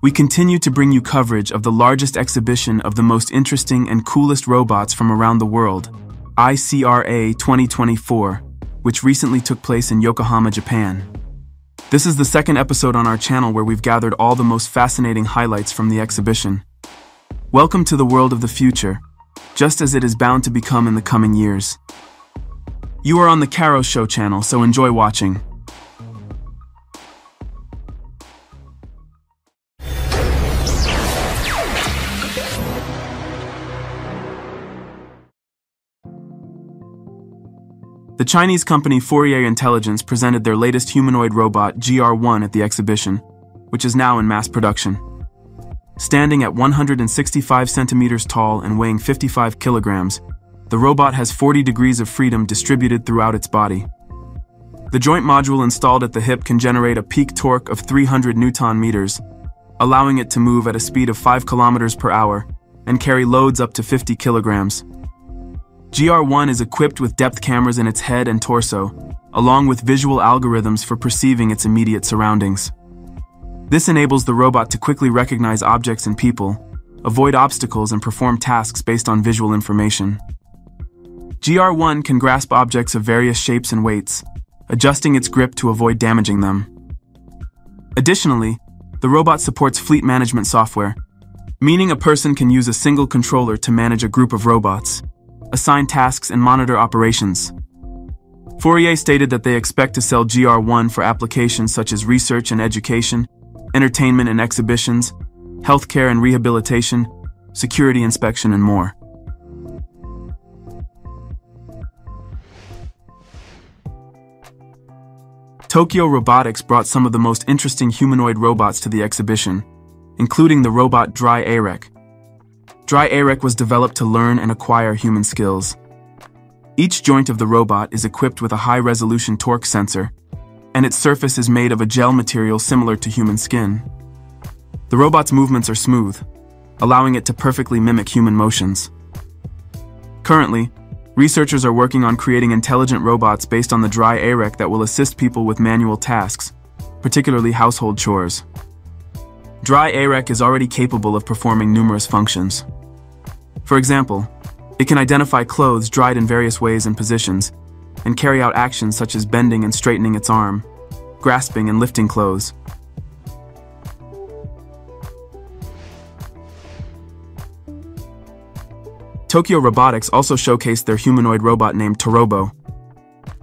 we continue to bring you coverage of the largest exhibition of the most interesting and coolest robots from around the world, ICRA 2024, which recently took place in Yokohama, Japan. This is the second episode on our channel where we've gathered all the most fascinating highlights from the exhibition. Welcome to the world of the future, just as it is bound to become in the coming years. You are on the Carros Show channel, so enjoy watching. The Chinese company Fourier Intelligence presented their latest humanoid robot GR1 at the exhibition, which is now in mass production. Standing at 165 centimeters tall and weighing 55 kilograms, the robot has 40 degrees of freedom distributed throughout its body. The joint module installed at the hip can generate a peak torque of 300 newton meters, allowing it to move at a speed of 5 kilometers per hour and carry loads up to 50 kilograms. GR1 is equipped with depth cameras in its head and torso, along with visual algorithms for perceiving its immediate surroundings. This enables the robot to quickly recognize objects and people, avoid obstacles and perform tasks based on visual information. GR1 can grasp objects of various shapes and weights, adjusting its grip to avoid damaging them. Additionally, the robot supports fleet management software, meaning a person can use a single controller to manage a group of robots, assign tasks, and monitor operations. Fourier stated that they expect to sell GR1 for applications such as research and education, entertainment and exhibitions, healthcare and rehabilitation, security inspection, and more. Tokyo Robotics brought some of the most interesting humanoid robots to the exhibition, including the robot Dry-AIREC, Dry-AIREC was developed to learn and acquire human skills. Each joint of the robot is equipped with a high-resolution torque sensor, and its surface is made of a gel material similar to human skin. The robot's movements are smooth, allowing it to perfectly mimic human motions. Currently, researchers are working on creating intelligent robots based on the Dry-AIREC that will assist people with manual tasks, particularly household chores. Dry-AIREC is already capable of performing numerous functions. For example, it can identify clothes dried in various ways and positions, and carry out actions such as bending and straightening its arm, grasping and lifting clothes. Tokyo Robotics also showcased their humanoid robot named Torobo.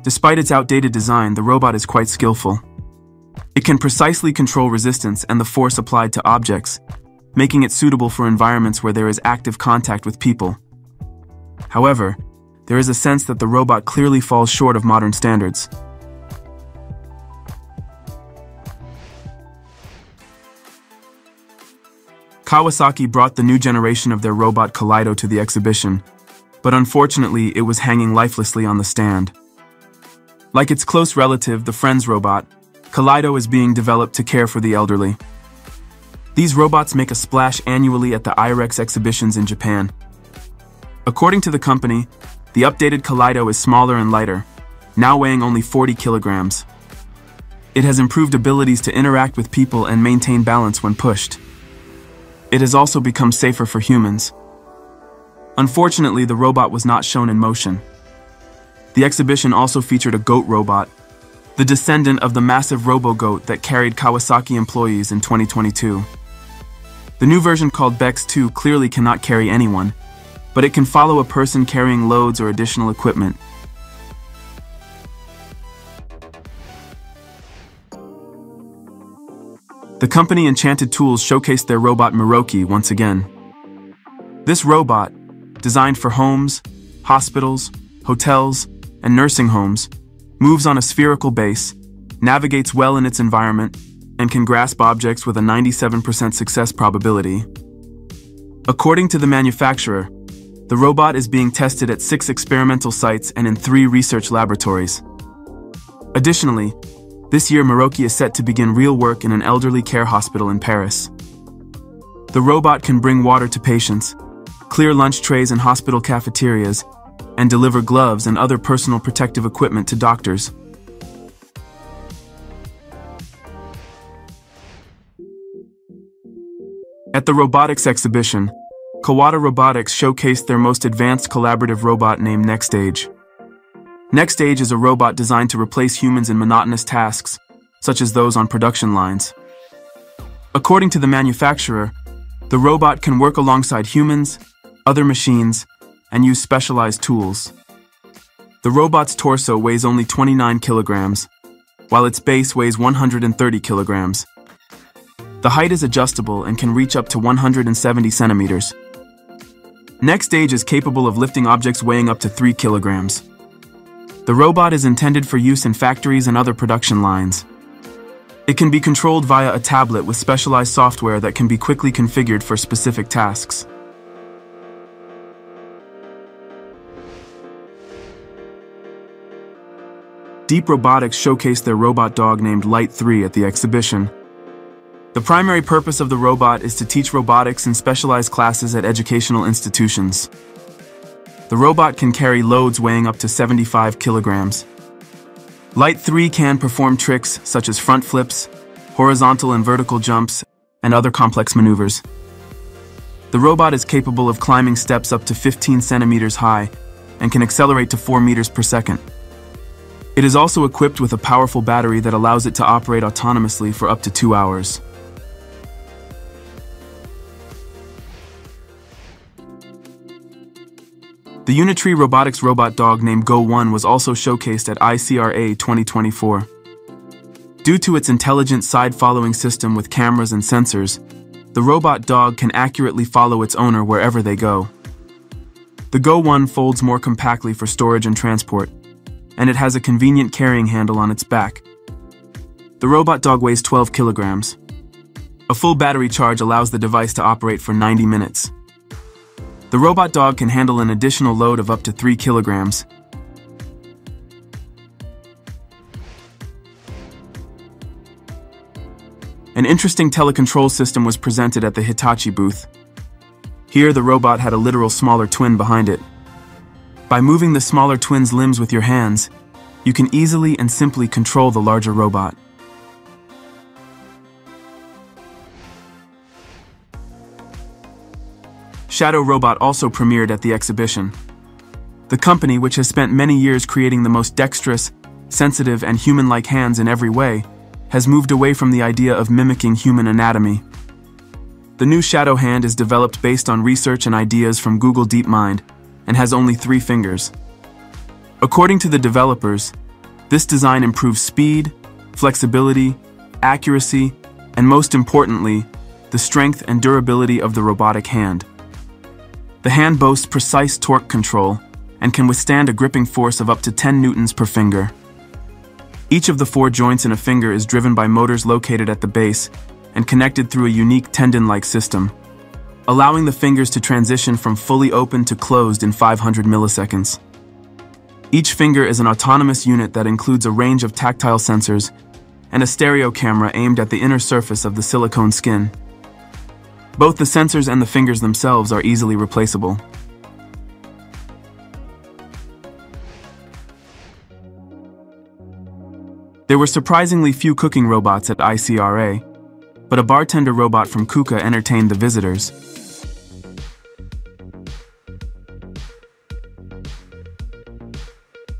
Despite its outdated design, the robot is quite skillful. It can precisely control resistance and the force applied to objects, making it suitable for environments where there is active contact with people. However, there is a sense that the robot clearly falls short of modern standards. Kawasaki brought the new generation of their robot Kaleido to the exhibition, but unfortunately it was hanging lifelessly on the stand. Like its close relative, the Friends robot, Kaleido is being developed to care for the elderly. These robots make a splash annually at the IREX exhibitions in Japan. According to the company, the updated Kaleido is smaller and lighter, now weighing only 40 kilograms. It has improved abilities to interact with people and maintain balance when pushed. It has also become safer for humans. Unfortunately, the robot was not shown in motion. The exhibition also featured a goat robot, the descendant of the massive robo-goat that carried Kawasaki employees in 2022. The new version called Bex 2 clearly cannot carry anyone, but it can follow a person carrying loads or additional equipment. The company Enchanted Tools showcased their robot Miroki once again. This robot, designed for homes, hospitals, hotels, and nursing homes, moves on a spherical base, navigates well in its environment, and can grasp objects with a 97% success probability. According to the manufacturer, the robot is being tested at six experimental sites and in three research laboratories. Additionally, this year Miroki is set to begin real work in an elderly care hospital in Paris. The robot can bring water to patients, clear lunch trays in hospital cafeterias, and deliver gloves and other personal protective equipment to doctors. At the robotics exhibition, Kawada Robotics showcased their most advanced collaborative robot named NextAge. NextAge is a robot designed to replace humans in monotonous tasks, such as those on production lines. According to the manufacturer, the robot can work alongside humans, other machines, and use specialized tools. The robot's torso weighs only 29 kilograms, while its base weighs 130 kilograms. The height is adjustable and can reach up to 170 centimeters. NextAge is capable of lifting objects weighing up to 3 kilograms. The robot is intended for use in factories and other production lines. It can be controlled via a tablet with specialized software that can be quickly configured for specific tasks. Deep Robotics showcased their robot dog named Lite3 at the exhibition. The primary purpose of the robot is to teach robotics in specialized classes at educational institutions. The robot can carry loads weighing up to 75 kilograms. Lite3 can perform tricks such as front flips, horizontal and vertical jumps, and other complex maneuvers. The robot is capable of climbing steps up to 15 centimeters high and can accelerate to 4 meters per second. It is also equipped with a powerful battery that allows it to operate autonomously for up to two hours. The Unitree Robotics robot dog named Go1 was also showcased at ICRA 2024. Due to its intelligent side-following system with cameras and sensors, the robot dog can accurately follow its owner wherever they go. The Go1 folds more compactly for storage and transport, and it has a convenient carrying handle on its back. The robot dog weighs 12 kilograms. A full battery charge allows the device to operate for 90 minutes. The robot dog can handle an additional load of up to 3 kilograms. An interesting telecontrol system was presented at the Hitachi booth. Here, the robot had a literal smaller twin behind it. By moving the smaller twin's limbs with your hands, you can easily and simply control the larger robot. Shadow Robot also premiered at the exhibition. The company, which has spent many years creating the most dexterous, sensitive, and human-like hands in every way, has moved away from the idea of mimicking human anatomy. The new Shadow Hand is developed based on research and ideas from Google DeepMind and has only three fingers. According to the developers, this design improves speed, flexibility, accuracy, and most importantly, the strength and durability of the robotic hand. The hand boasts precise torque control and can withstand a gripping force of up to 10 newtons per finger. Each of the four joints in a finger is driven by motors located at the base and connected through a unique tendon-like system allowing the fingers to transition from fully open to closed in 500 milliseconds. Each finger is an autonomous unit that includes a range of tactile sensors and a stereo camera aimed at the inner surface of the silicone skin. Both the sensors and the fingers themselves are easily replaceable. There were surprisingly few cooking robots at ICRA, but a bartender robot from KUKA entertained the visitors.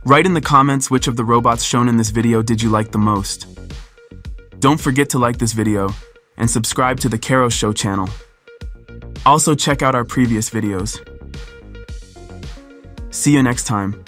Write in the comments which of the robots shown in this video did you like the most. Don't forget to like this video and subscribe to the Carros Show channel. Also check out our previous videos. See you next time.